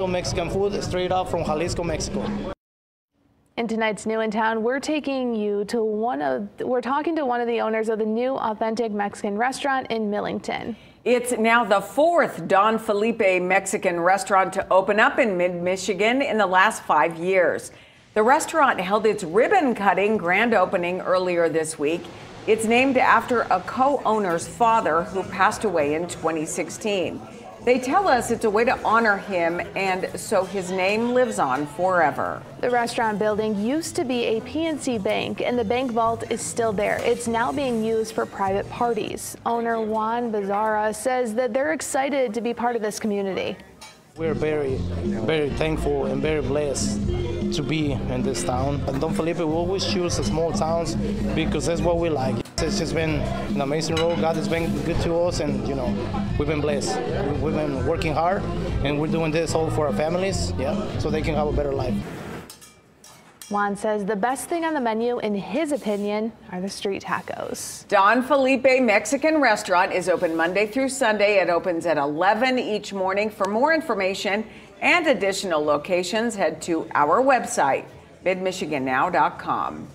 Mexican food straight out from Jalisco, Mexico. In tonight's New in Town, we're taking you to one of, we're talking to one of the owners of the new authentic Mexican restaurant in Millington. It's now the fourth Don Felipe Mexican restaurant to open up in mid Michigan in the last five years. The restaurant held its ribbon cutting grand opening earlier this week. It's named after a co owner's father who passed away in 2016. They tell us it's a way to honor him, and so his name lives on forever. The restaurant building used to be a PNC bank, and the bank vault is still there. It's now being used for private parties. Owner Juan Bizarra says that they're excited to be part of this community. We're very, very thankful and very blessed to be in this town. And Don Felipe, we always choose the small towns because that's what we like. It's just been an amazing road. God has been good to us, and you know, we've been blessed. We've been working hard, and we're doing this all for our families, yeah, so they can have a better life. Juan says the best thing on the menu, in his opinion, are the street tacos. Don Felipe Mexican Restaurant is open Monday through Sunday. It opens at 11 each morning. For more information and additional locations, head to our website, midmichigannow.com.